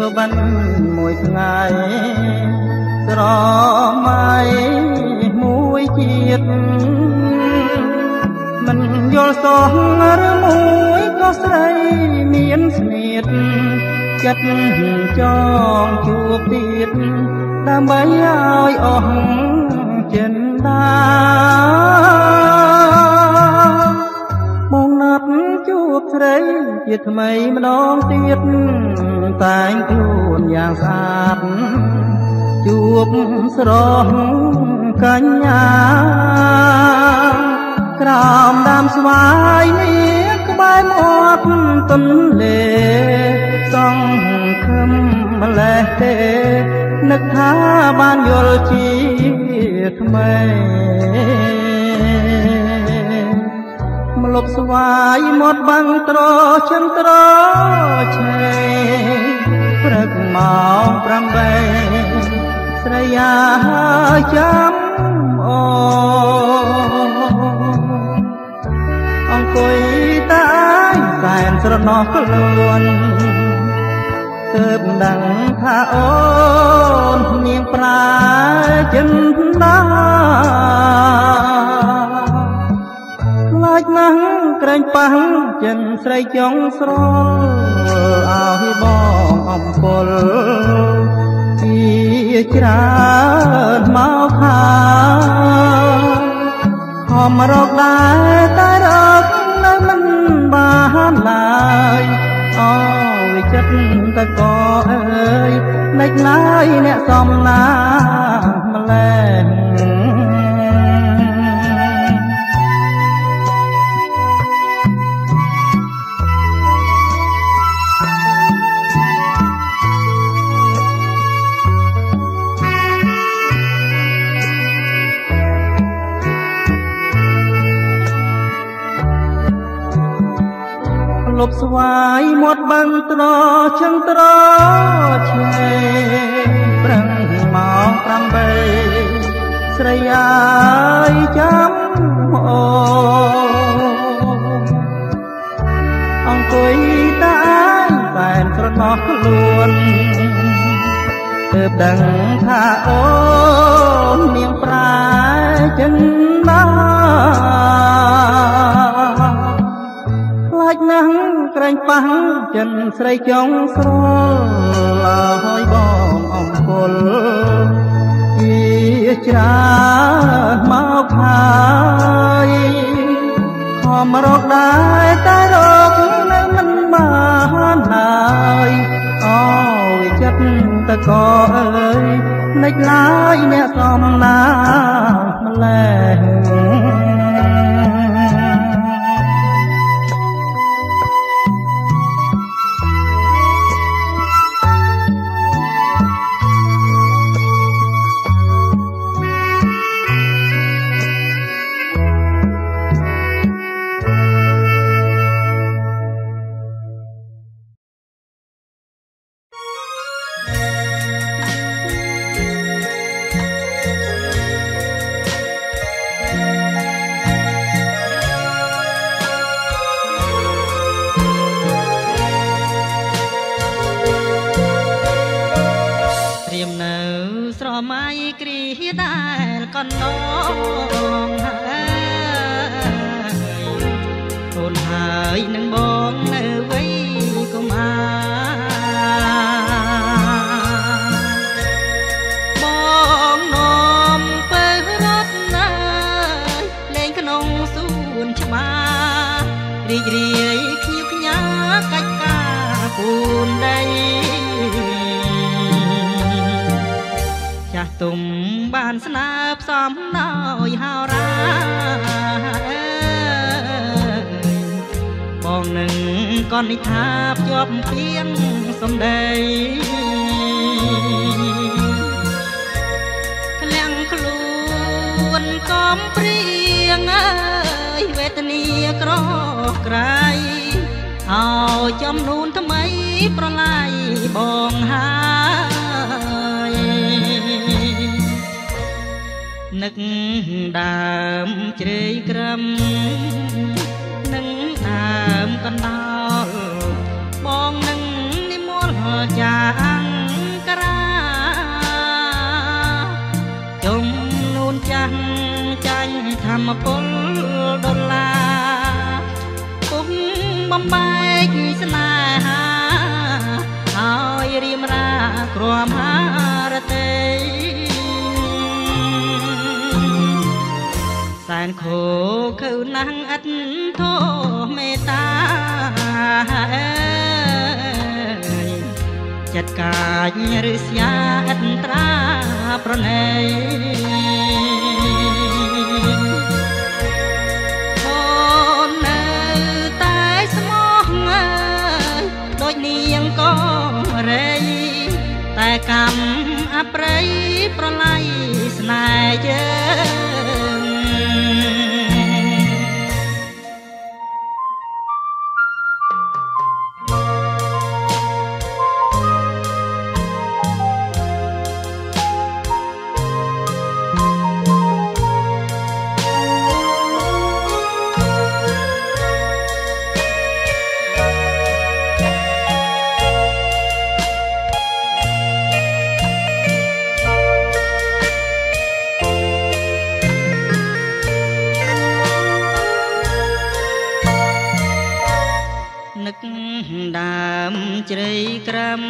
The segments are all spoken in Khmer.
កញ្ញាដកម៉ៃសុបិនមួយថ្ងៃស្រមៃមួយជាតិមិនយល់សោះឬមួយក៏ស្រីមានស្នៀតចិត្តចងជួបទៀតដើម្បីឲ្យអស់ចិនដា ស្រីជាថ្មីម្ដងទៀតតែងខ្លួនយ៉ាងស្អាតជួបស្រស់កញ្ញាក្រោមដើមស្វាយនេះក្បែរមាត់ទន្លេសង្ឃឹមម្លេះទេនឹកថាបានយល់ជាថ្មីម្លប់ស្វាយមាត់បាំងត្រចិនត្រឆេព្រឹកម៉ោង8ស្រីយ៉ាចាំអូអង្គុយតាយសែនស្រណោះខ្លួនទើបដឹងថាអូននាងប្រាចិនដាខ្លា ចណាស់ក្រែងប៉ះចិនស្រីចង់ស្រលឲ្យបងអំពលជាច្រើនមកខាហមរកដែរតែរកនៅមិនបានឡើយអូវិចិត្តតកអើយលេចឡើយអ្នកសំណាម្លេះ លប់ស្វាយមាត់បាំងត្រជឹងត្រឆេប្រឹងម៉ោង8ស្រីអាយចាំអូអង្គុយតាយតែនស្រណោះខ្លួនទើបដឹងថាអូននាងប្រែចិនណាខ្លាចណាស់ ក្រែងប៉ះចិនស្រីចង់ស្រលឲ្យបងអង្គុលជាច្រើនមកហើយខំរកដែរតែរកនៅមិនបានឡើយអូយចិត្តតកអើយនិចឡើយអ្នកសំណាម្លេះ ននិថាភ្ជាប់ពីងសំដីក្លៀងខ្លួនកំព្រៀងអើយវេទនាក្រក្រៃឲ្យចំនួនថ្មីប្រឡាយបងហើយនឹកដើមជ្រេយក្រឹមនឹងដើមកណ្ដោល យ៉ាងក្រាជំនូនចាស់ចាញ់ធម្មពលដុល្លារពុំបំបែកស្នេហាហើយរៀមរាក្រមហារតីសែនខូគឺណាំងអិតធោមេតា ចិត្តកាយឬស្យាអត់ត្រាប្រណីតែកម្មអប្រៃប្រឡ័យស្នេហ៍យើង ជ្រៃក្រាំ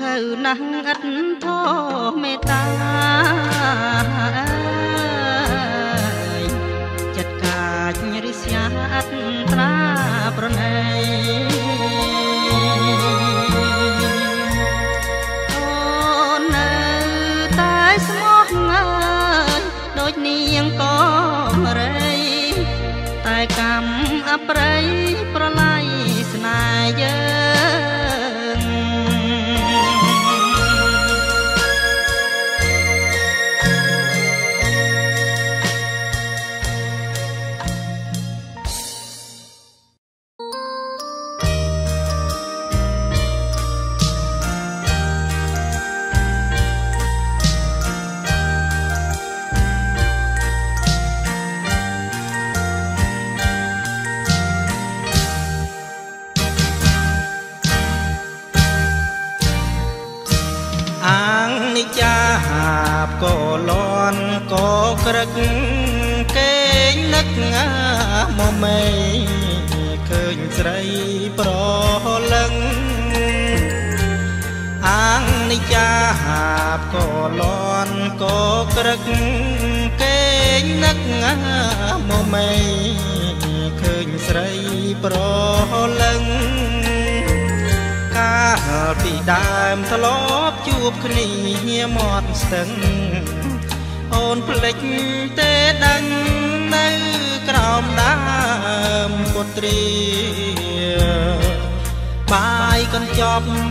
ខោខៅណាស់ឥតធមេតាចិត្ត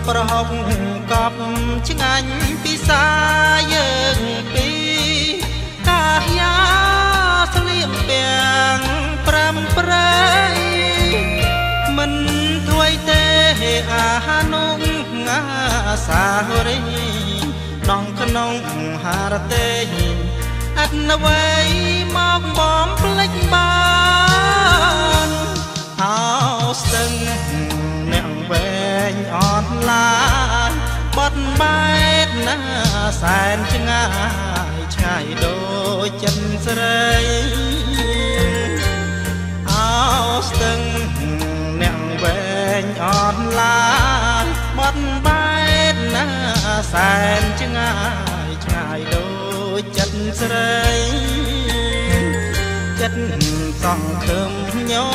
ប់ប្រហុកកប់ឆ្ងាញ់ពិសាយើងពីកាយាស្លៀកពាំងប្រាំប្រៃមិនធ្វៃទេអាហានុងអាសារីនងក្នុងហារទេអត់អ្វីមកបំភ្លេចបា ត់ឡានបត់បែកណាសែនឆ្ងាយឆ្ងាយដូចចិនស្រីអោស្ទឹងអ្នកវែងអត់ឡានបត់បែកណាសែនឆ្ងាយឆ្ងាយដូចចិត្តស្រីចិត្តសង្ឃឹមញញឹ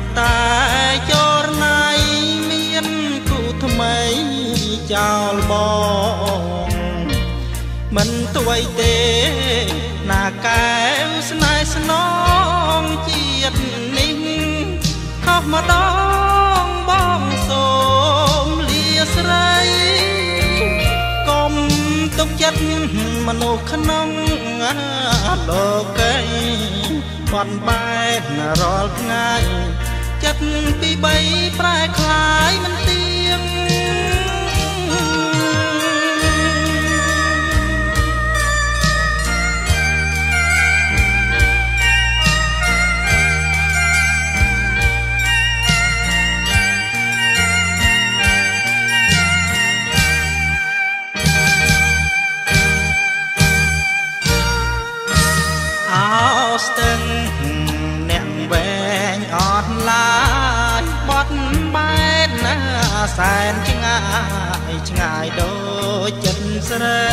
ប់តែចរណៃមានគូថ្មីចោលបងមិនទួយទេណាកែវស្នេហ៍ស្នងជាតិនេះខុសម្ដងបងសូមលាស្រីទុកចិត្តមនុស្សក្នុងលោកីបន់បែករាល់ថ្ងៃចិត្ត ទី3ប្រែคล้ายមិនទៀង សែនឆ្ងាយឆ្ងាយដូចចិត្តស្រី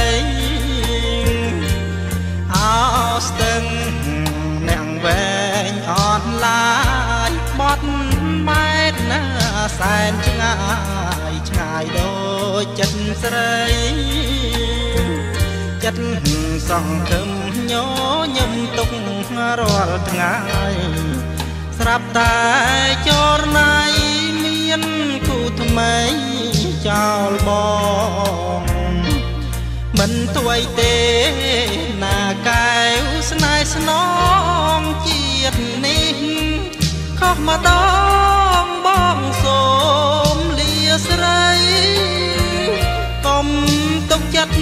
អោស្ទឹងអ្នកវែងអត់ឡាយបត់បែនណាសែនឆ្ងាយឆ្ងាយដូចចិត្តស្រីចិត្តសង្ឃឹមញញឹមទុករាល់ថ្ងៃស្រាប់តែចរណៃមានគូ ថ្មីចោលបងមិនទួយទេណាកែវស្នេហ៍ស្នងជាតិនេះខុសម្ដងបងសូមលាស្រីកុំទុកចិត្ត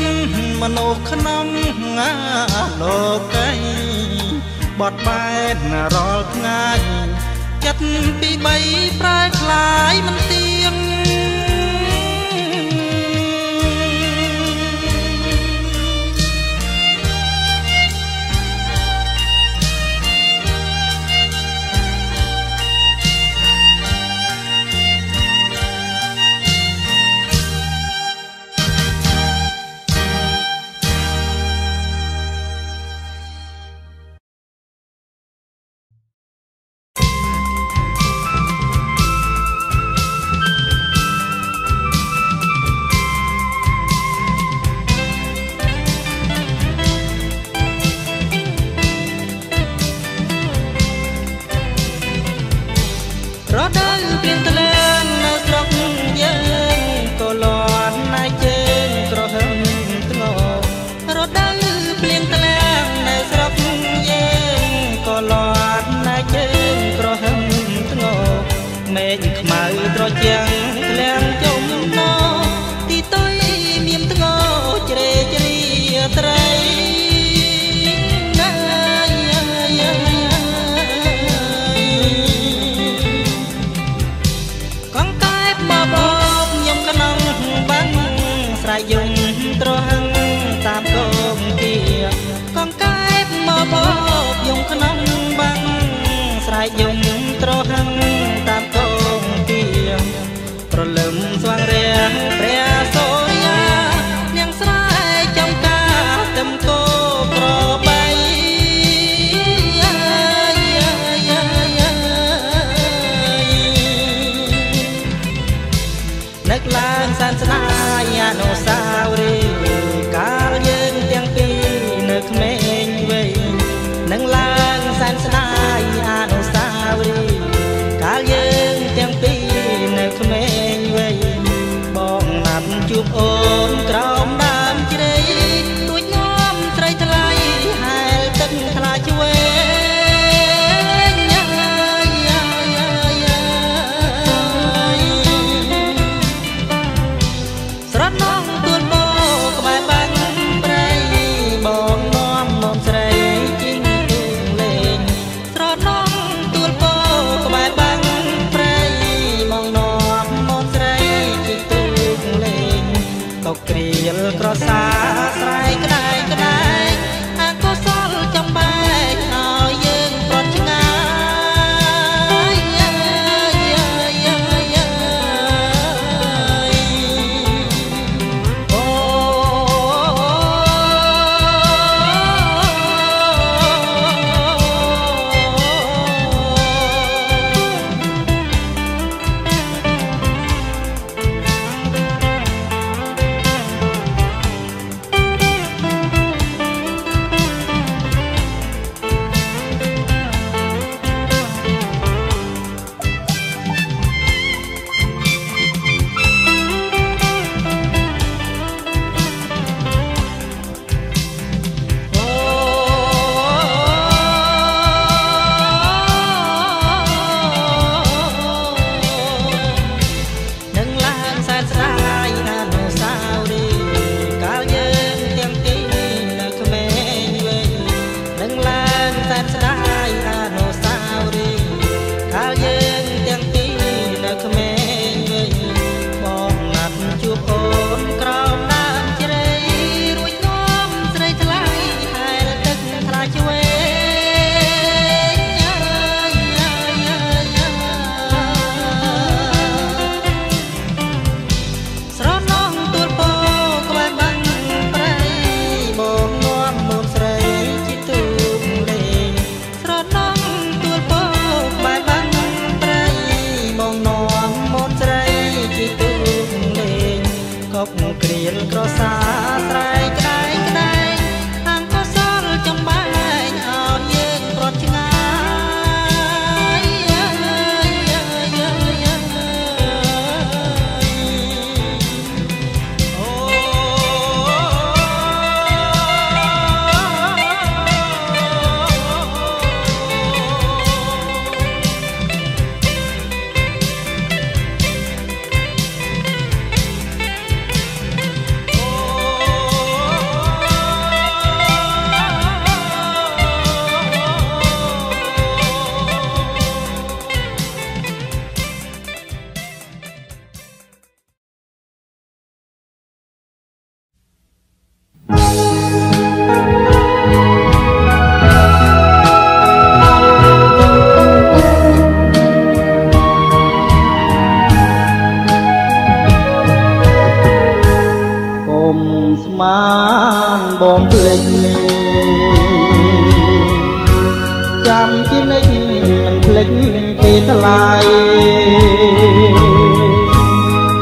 មនុស្សក្នុងលោកីបត់បែនរាល់ថ្ងៃ ចិត្តពីបីប្រែคล้ายមិនទៀង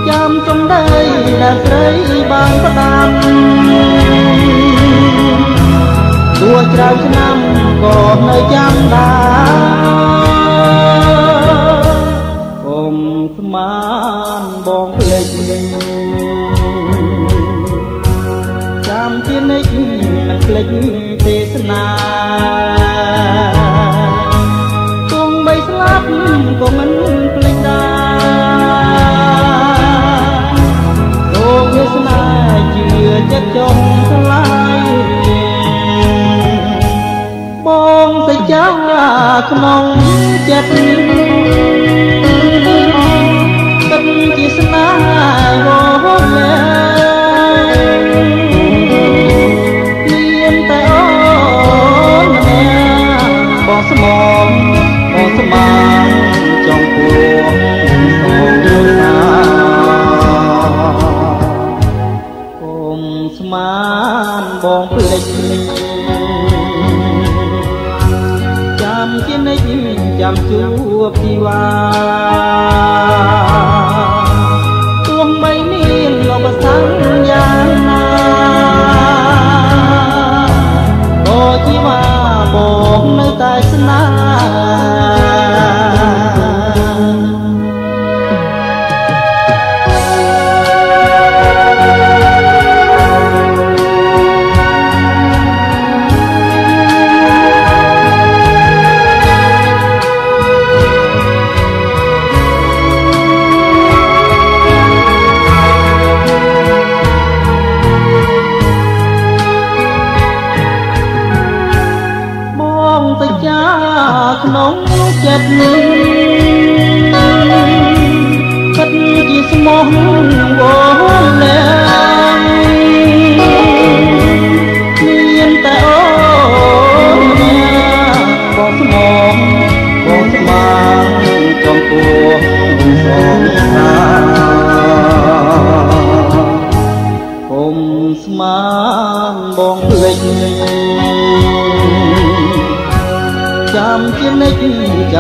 ចាំសំដីដែលត្រីបានផ្ដាំទោះច្រើនឆ្នាំក៏នៅចាំដែរកុំស្មានបងភ្លេចចាំជានិចមិនភ្លេច ងថ្លៃបងសច្ចាក្នុង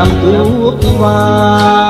làm cứu hoa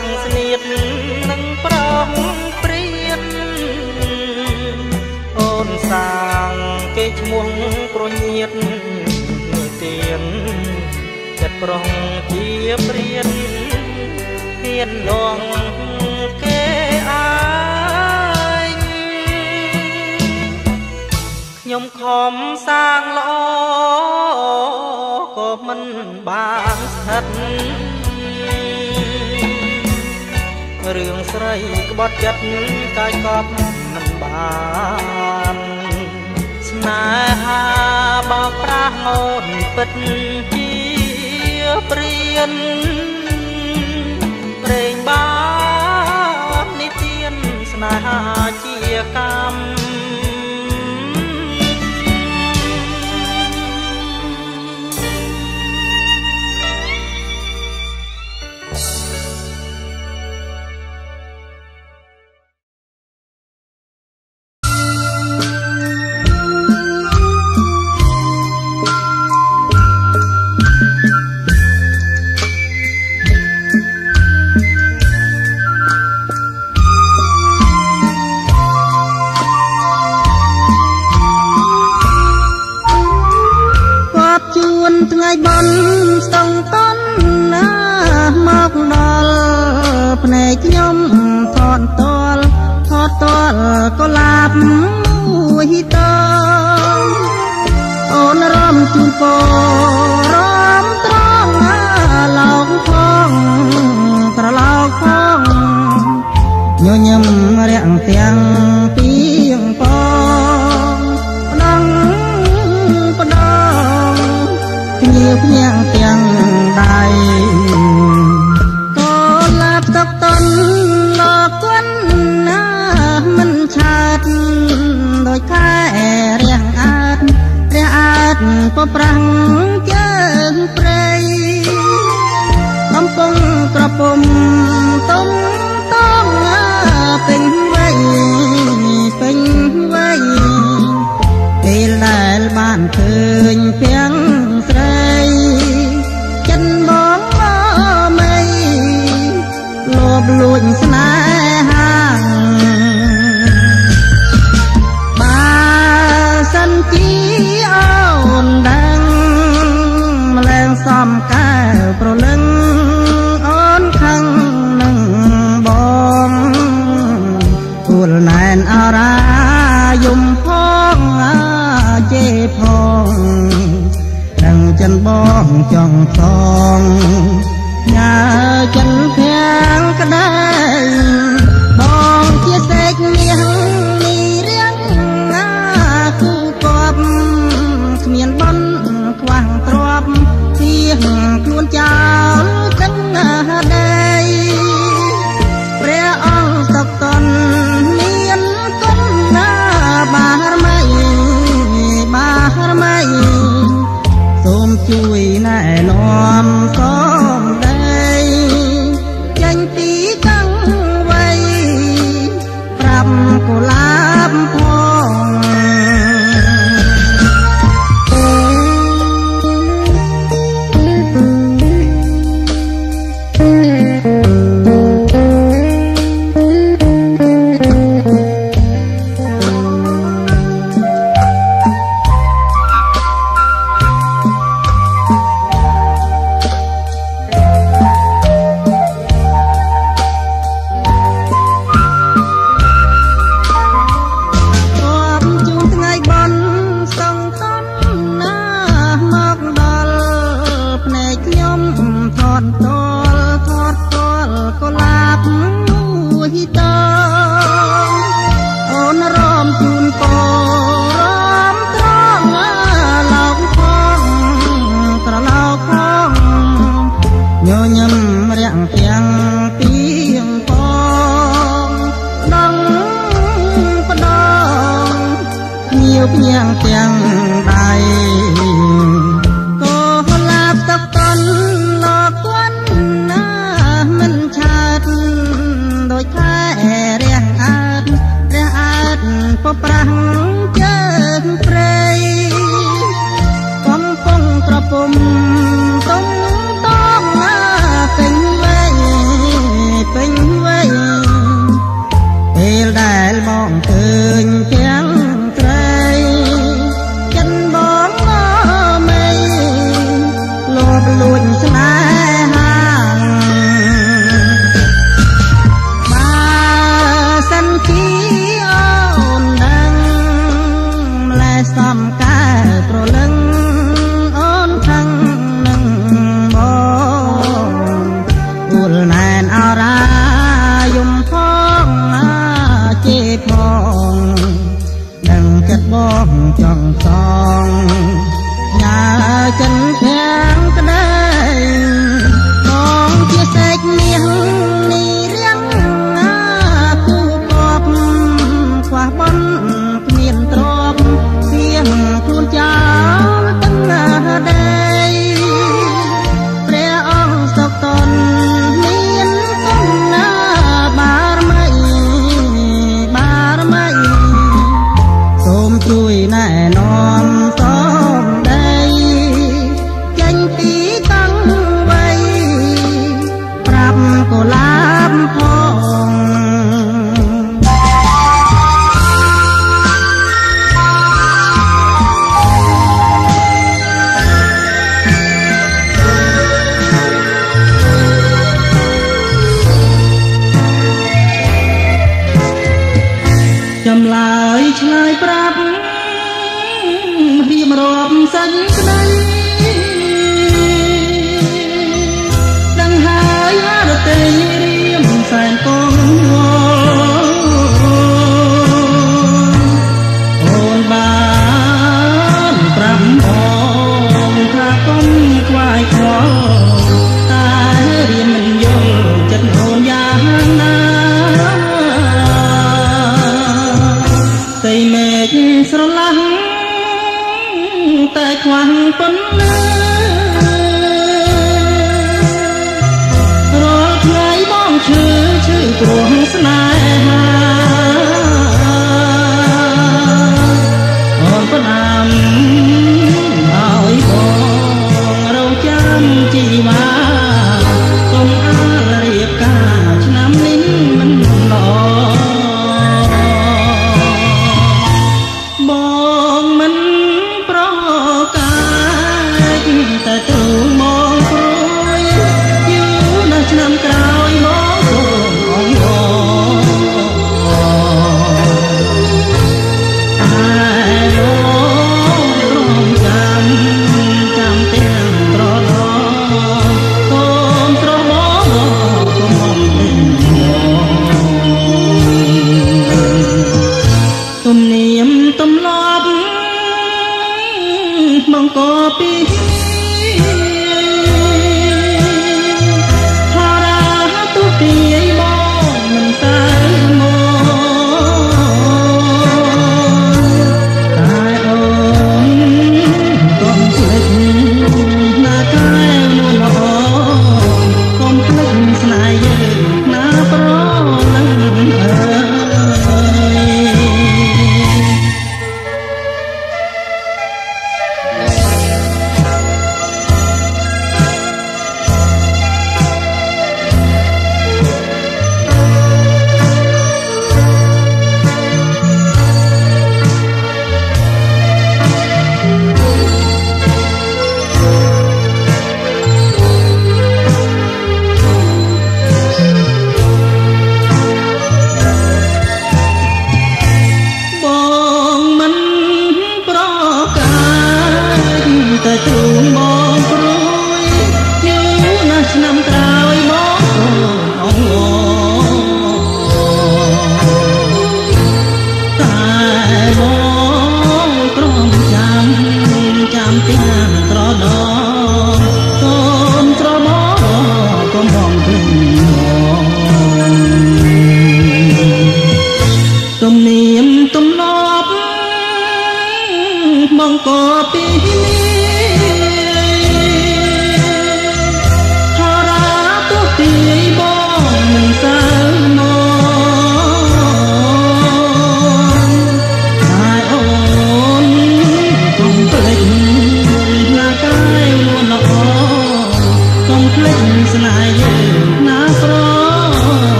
ងស្នៀតនឹងប្រងព្រៀនអូនសាងគេឈ្មោះប្រញាតនេះទៀនចិត្តប្រុងជាព្រៀនហ៊ានលងគេអាខ្ញុំខំសាងល្អក៏មិនបានស្ថិត រឿងស្រីក្បត់ចិត្តកាយកប់មិនបានស្នេហាបោកប្រាស់អូនពិតជាព្រៀនប្រេងបាននិទានស្នេហាជាកម្ម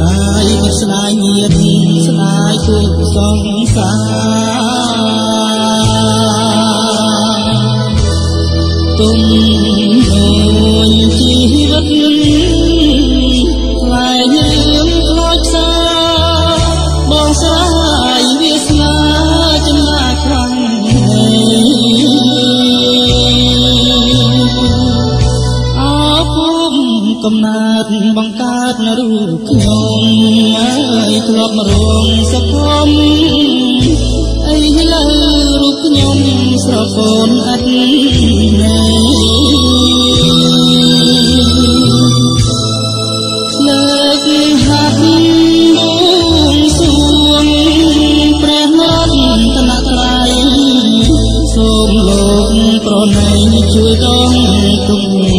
ហើយមិនស្ដាយញាតស្ដាយជួយសងសារទុំមួយជីវិតខ្លែងរឿងខ្លោចផ្សាបងស្រាយវាស្នាចំណាខ្លាំងអរគុណកំណា ធ្លាប់រួងសកុំអីលើរូបខ្ញុំស្រកូនអត់ណាលើកហាត់មួងសួងព្រះនរតនត្រ័យសូមលោកប្រណីជួយដងទុំ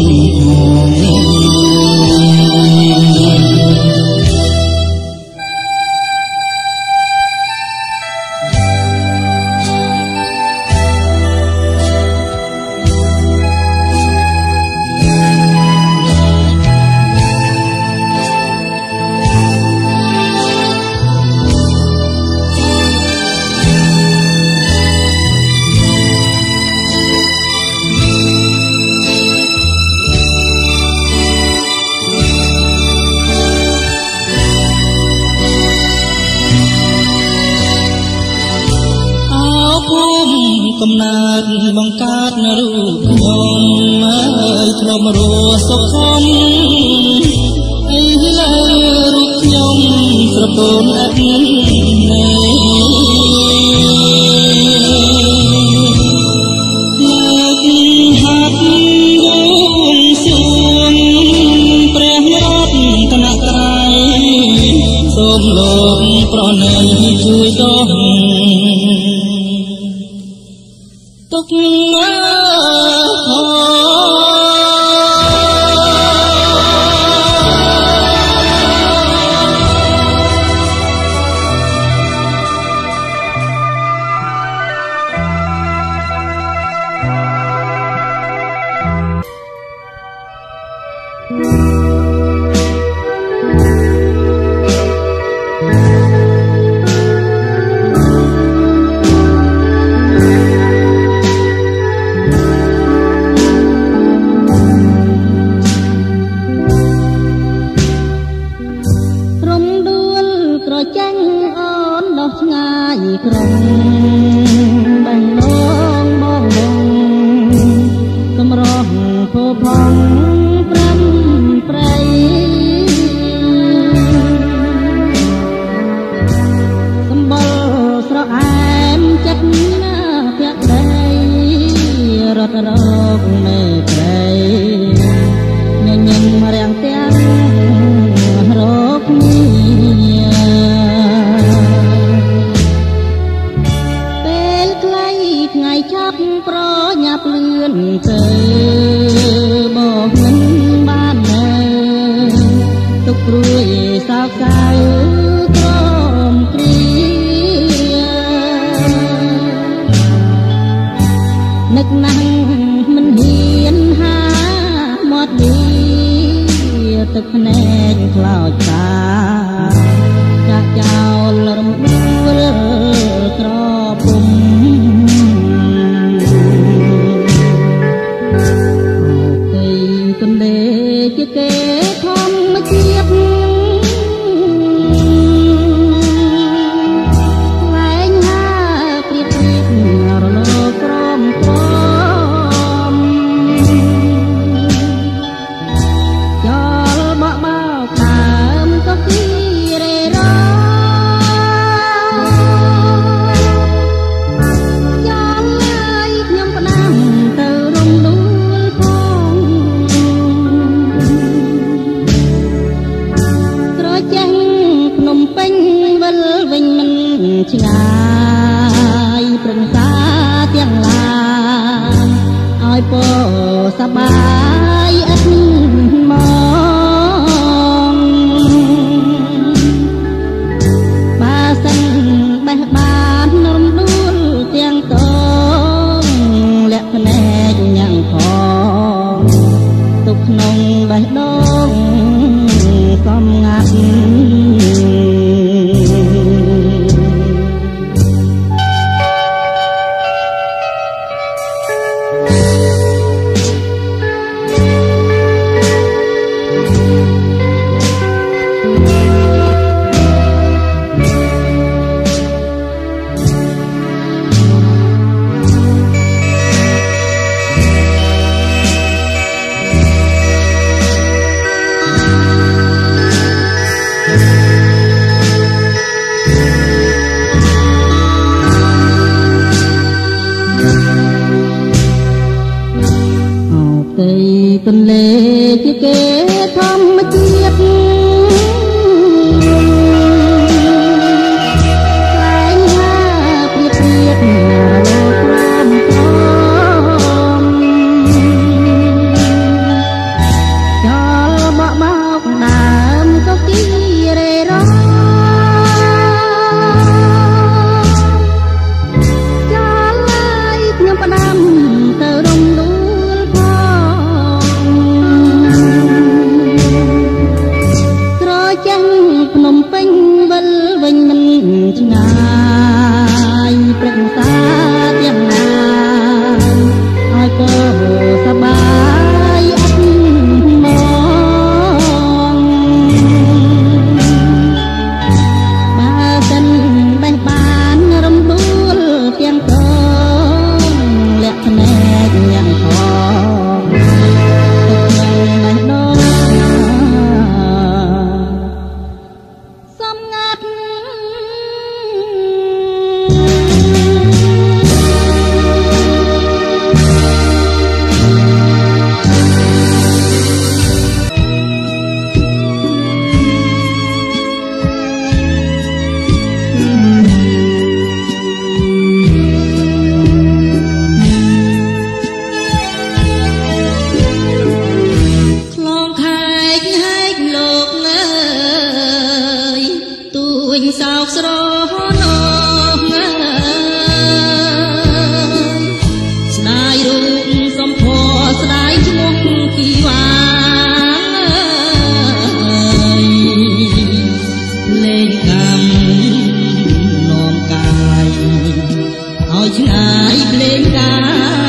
ឆ្ងាយភ្លេងកា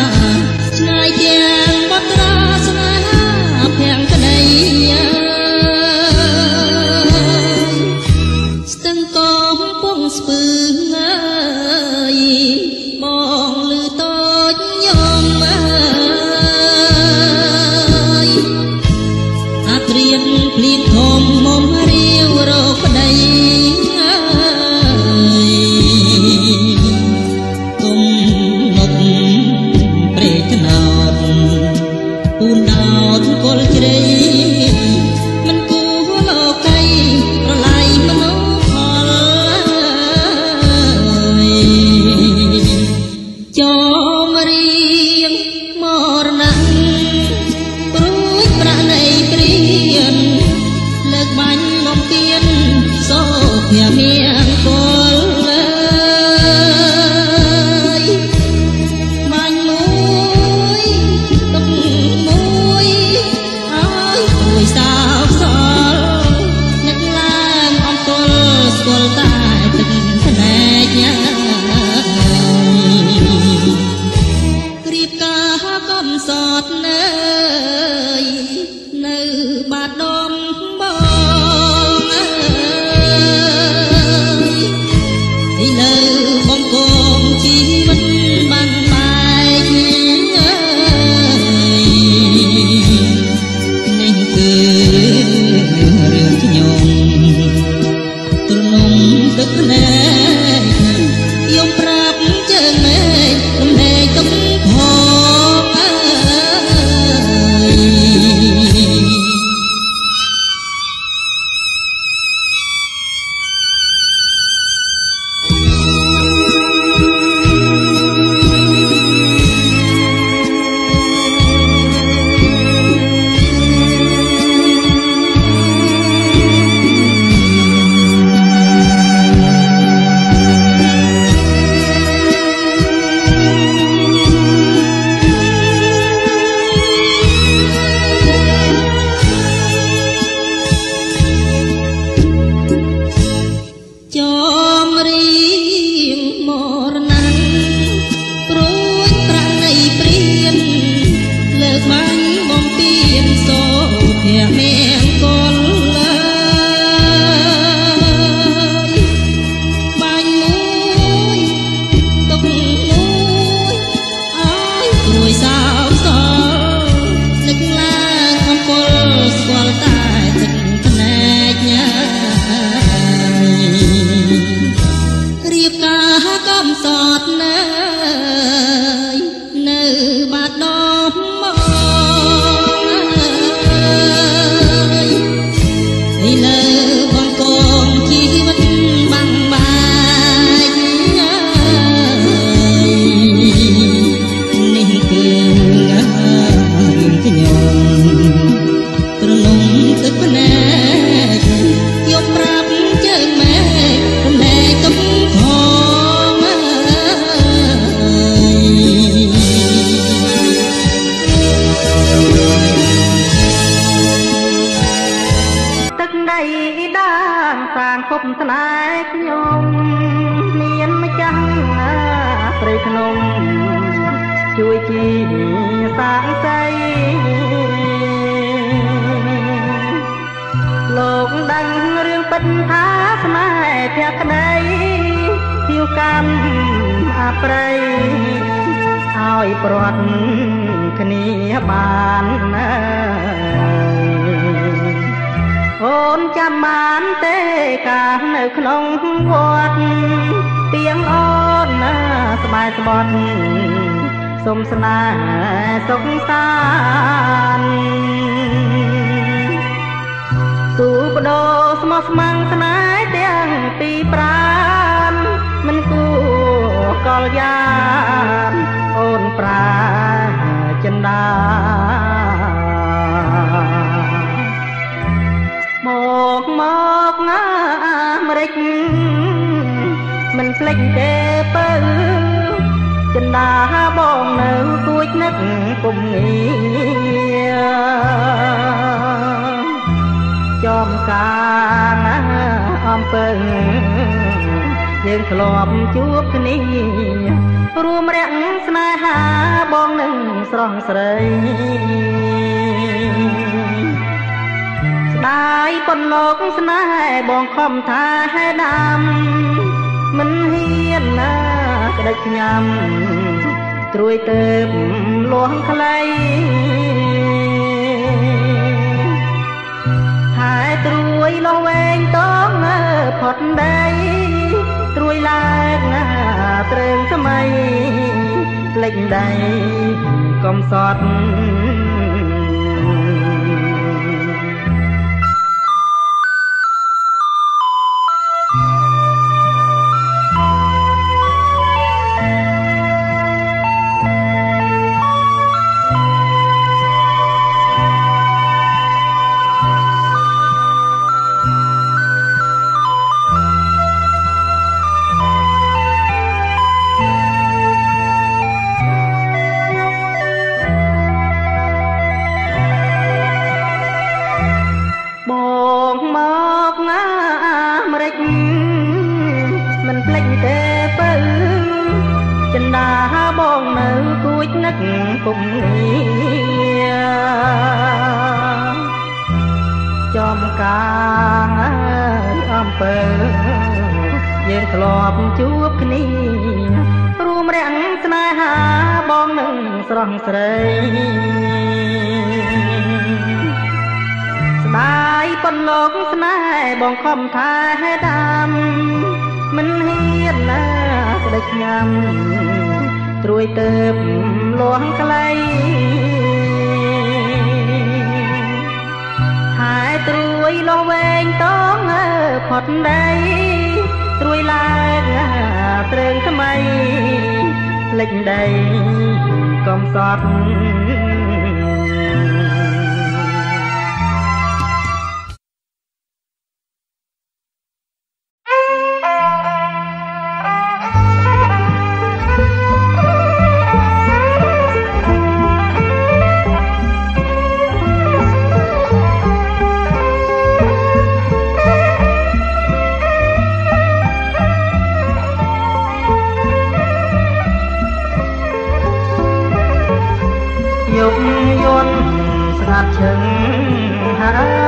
បងនឹងស្រស់ស្រីស្ដាយប៉ុនលោកស្នេហ៍បងខំថាហេដាំមិនហ៊ានណាក្តិចញ៉ាំត្រួយទៅលួងខ្លីត្រួយលោះវែងតងផុតដីត្រួយឡើងណាត្រឹងថ្មីផ្លេចដៃកំសត់ ពុំងារចំកាងអំពើយើងធ្លាប់ជួបគ្នារួមរាំងស្នេហាបងនឹងស្រស់ស្រីស្ដាយប៉ុនលោកស្នេហ៍បងខំថាហេដាំមិនហ៊ានណាក្តិចញ៉ាំ ត្រួយទៅលួងខ្លីហើយត្រួយលោះវែងតងផុតដីត្រួយឡើងត្រឹងថ្មីលិចដីកំសត់ ញុកយន់ស្ងាត់ឈឹងហើយ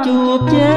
បានជួប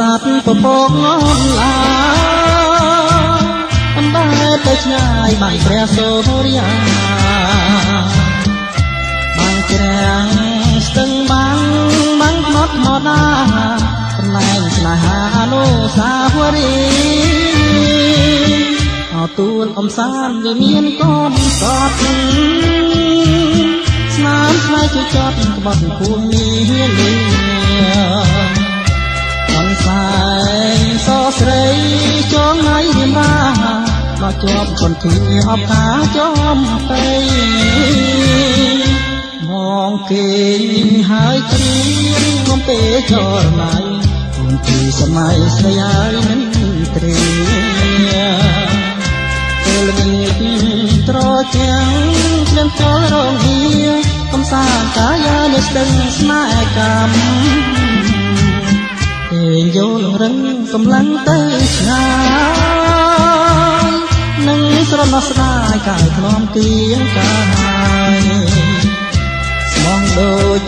ផាត់រសាត់ពពកងន់ឡាអណ្ដែតទៅឆ្ងាយបានព្រះសូរិយាបានជ្រាំងស្ទឹងបាំងបាំងណត់ណត់ណាកន្លែងស្នេហាអនុសាវរីយ៍អទូលកំសាន្តវាមានកូនកត់ស្នាមស្នេហ៍ជួយចត់ក្បត់ភូមិលា អនសាយសស្រីចងណៃរៀមរាមកជាប់คนទីអបតាចំទៅមកគេងហើយគ្រៀងកុំពេចរណៃគុំទីសម័យស្រីហើយមិនត្រីពេលមានត្រជាងក្លៀមចូលរងហៀកំសាន្តកាយានេះស្ដឹងស្នេហ៍កម្ម ទេយល់រឹងកម្លាំងទៅឆ្ងាយនឹងស្រណោះស្ដាយកាយធ្នមទៀងកាយស្មងដូច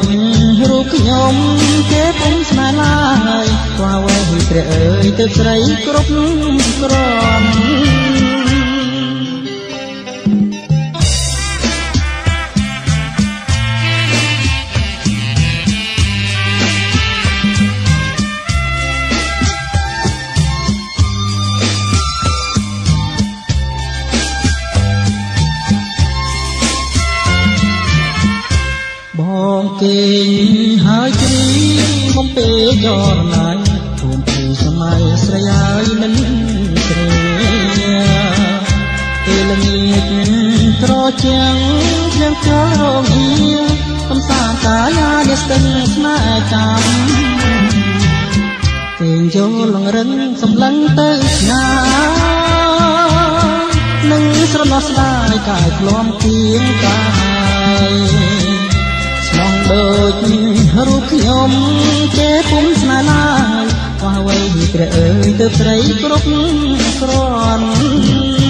រូបខ្ញុំគេពុំស្នេហ៍ឡើយខ្វះវែងព្រះអើយទៅស្រីគ្រប់ក្រំ គេហើយគ្រីមុំពេចរណាយធំភូសម័យស្រីហើយមិនស្រីពេលល្ងាចត្រជាំងទាំងចូលរងហៀងកំសាន្តកាយានេះស្ទឹងស្មែកម្មពេលចូលលងរឹងសម្លឹងទៅស្នានឹងស្រណោះស្ដាយកាយក្លំគៀងកាយ រូបខ្ញុំចេពុំស្នេហ៍ឡើយអ្វីព្រះអើយទៅស្រីគ្រប់គ្រាន់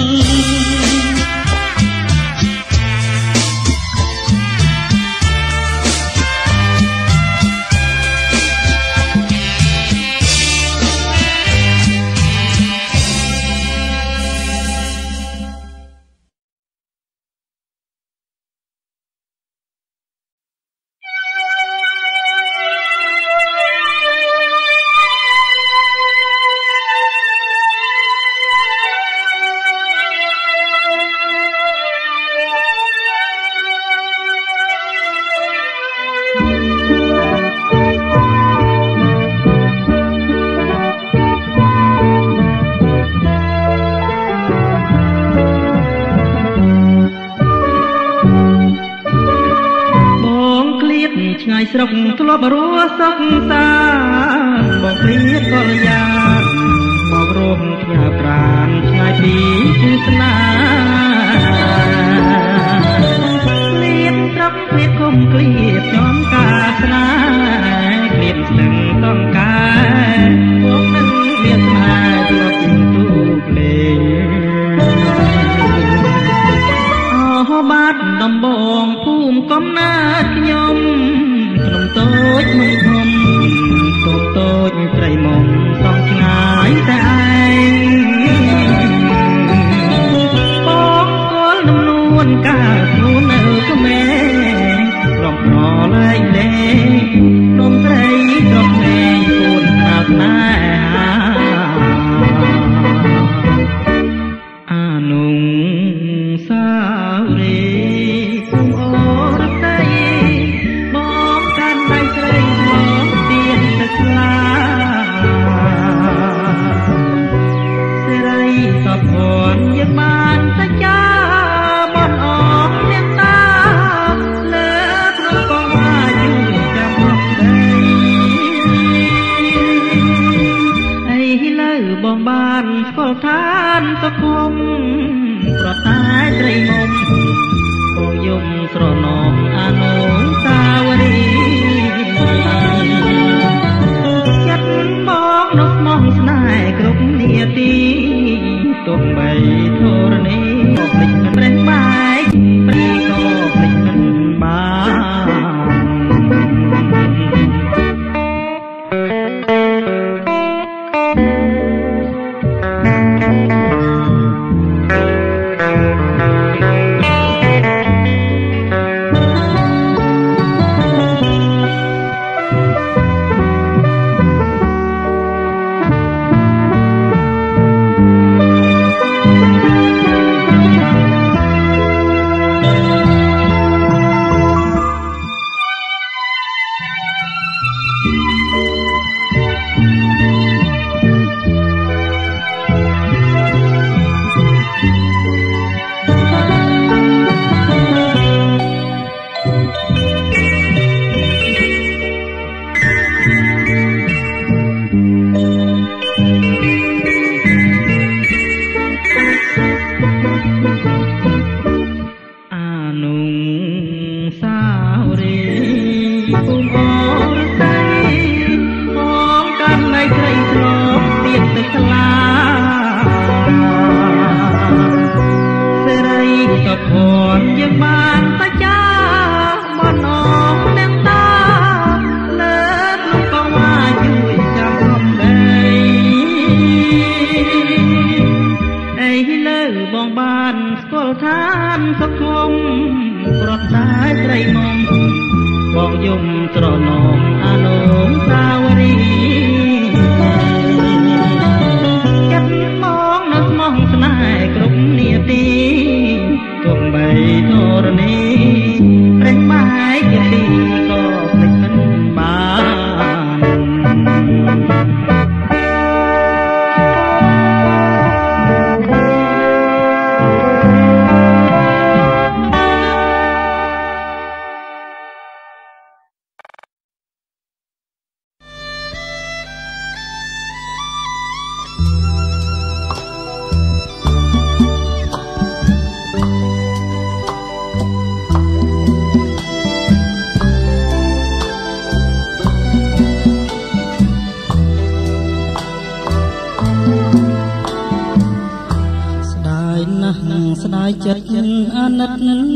អាណិត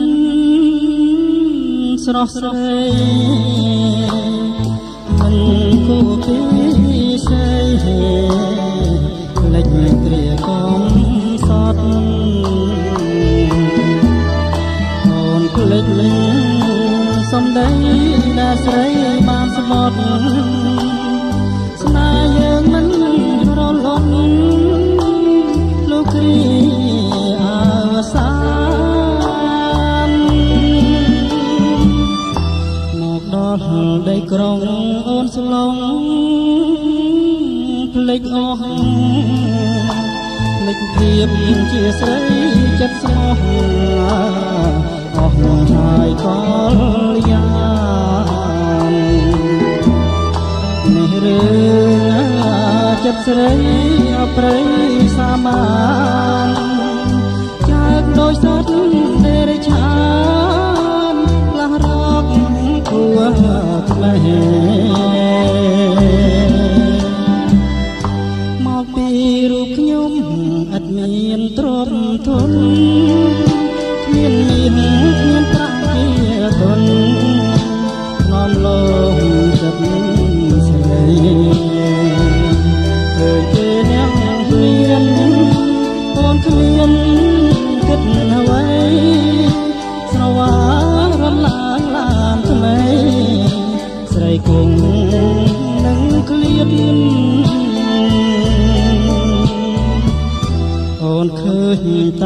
ស្រស់ស្រីមិនគួរពីស្រីលេចគ្រាកងសតអូនភ្លេចលិញសំដីដែលស្រីបានស្បត់ ក្រុងអូនស្លងភ្លេចអស់ភ្លេចភាពជាស្រីចិត្តស្មោះអស់មកហើយកលយានេះរឿងចិត្តស្រីអប្រៃសាមានចាកដោយសត្វទេរឆានផ្លាស់រកគួថ្លេម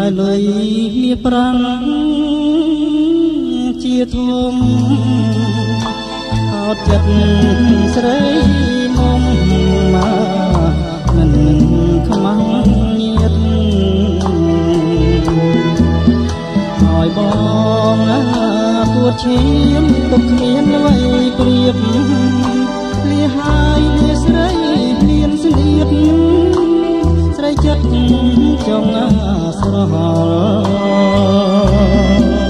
តែលុយមាប្រាំងជាធំអត់ចិត្តស្រីមុំមកមិនខ្មាំងឲ្យបងពួតឈាមទុកគ្មានអ្វីប្រៀបលីហើយលីស្រី ចិត្តចង់ស្រហល់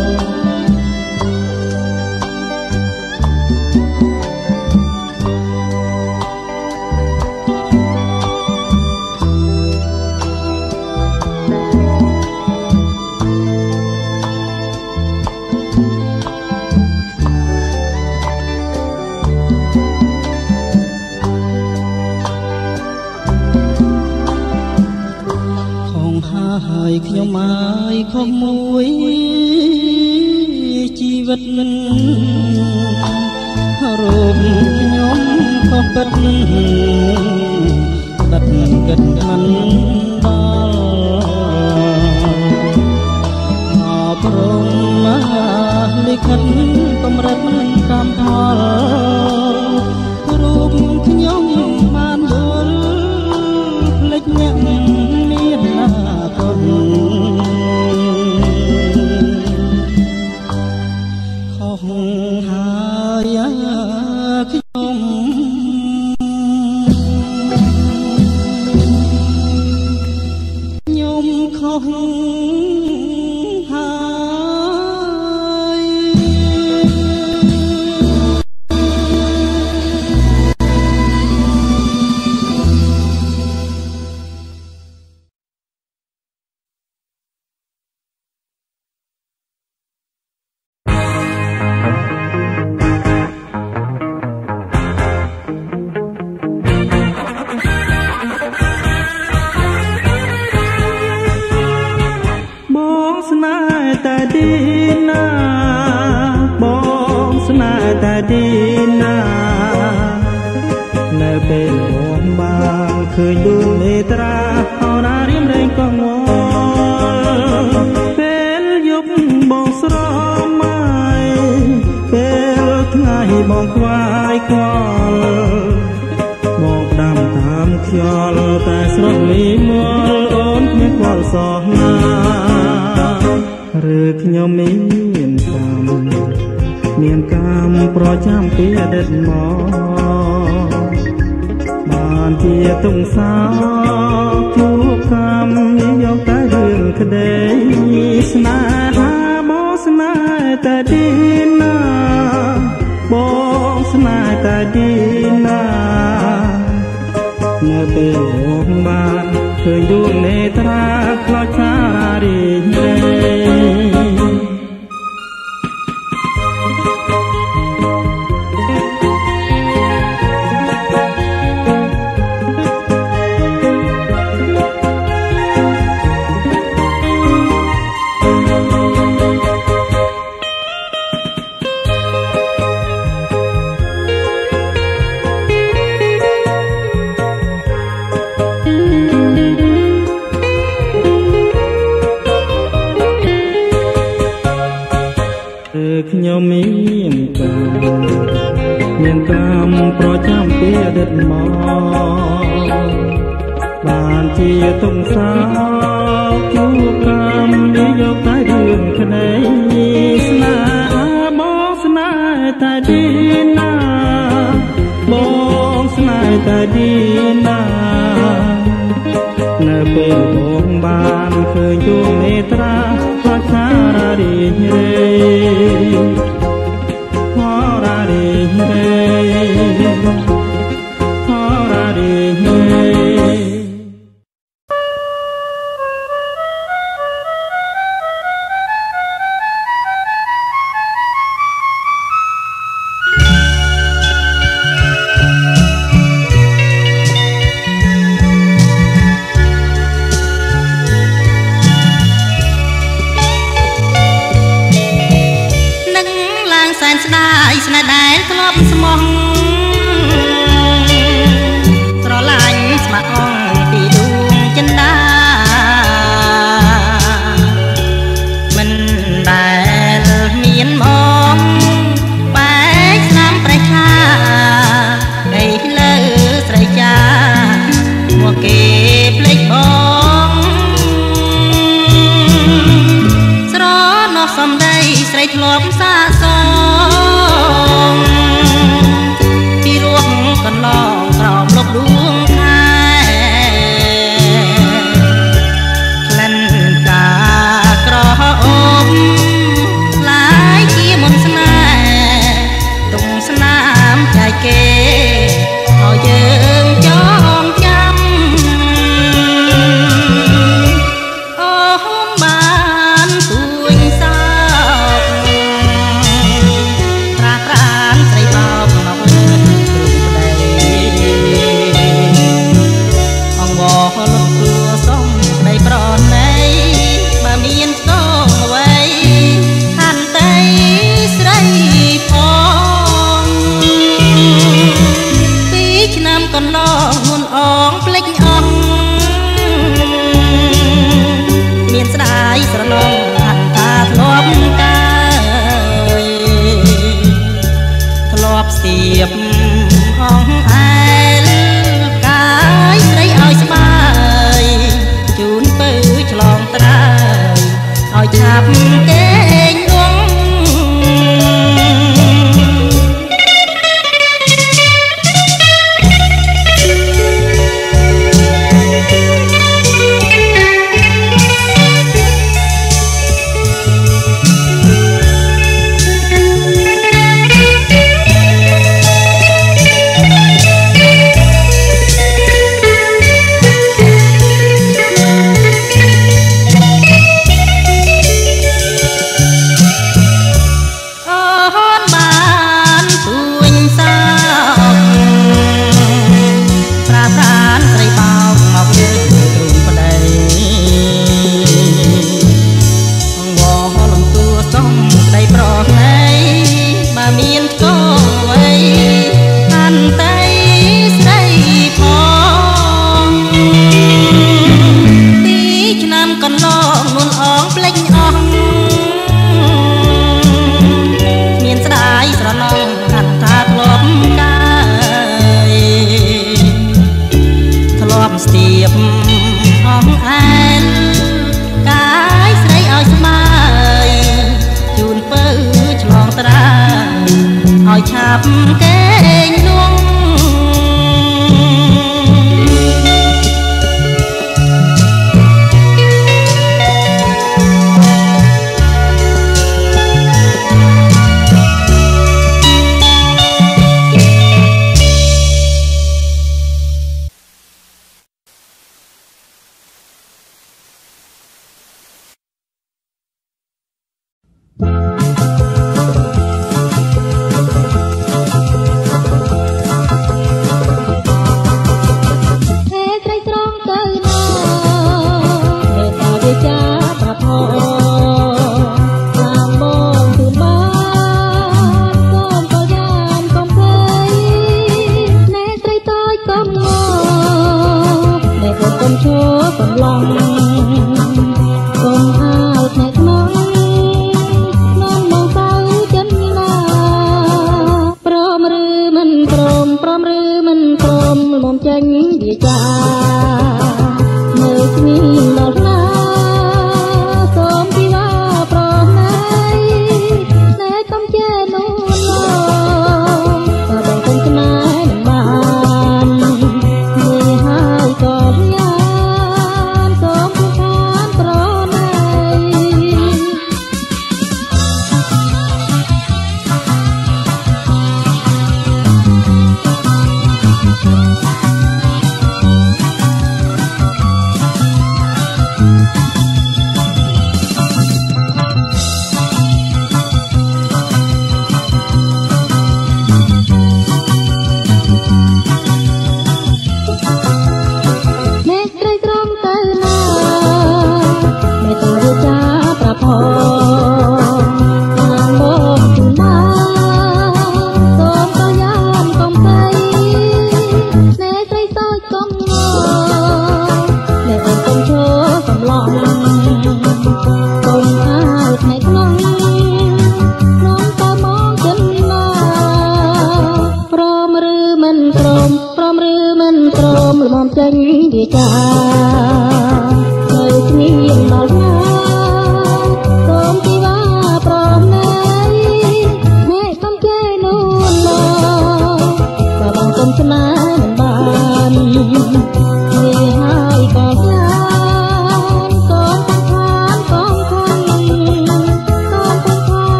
បានឃើញដួងនេត្រាខ្លោចសារីរី